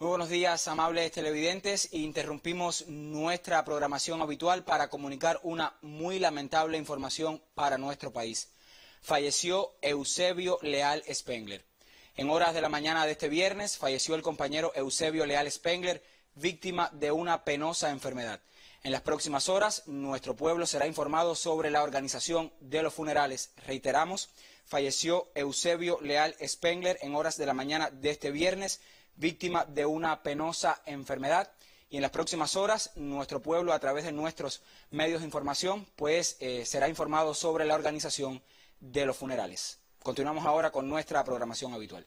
Muy buenos días, amables televidentes. Interrumpimos nuestra programación habitual para comunicar una muy lamentable información para nuestro país. Falleció Eusebio Leal Spengler. En horas de la mañana de este viernes falleció el compañero Eusebio Leal Spengler, víctima de una penosa enfermedad. En las próximas horas, nuestro pueblo será informado sobre la organización de los funerales. Reiteramos, falleció Eusebio Leal Spengler en horas de la mañana de este viernes víctima de una penosa enfermedad. Y en las próximas horas, nuestro pueblo, a través de nuestros medios de información, pues eh, será informado sobre la organización de los funerales. Continuamos ahora con nuestra programación habitual.